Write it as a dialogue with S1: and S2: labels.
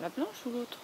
S1: La blanche ou l'autre?